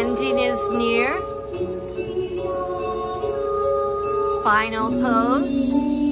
ending is near. Final pose.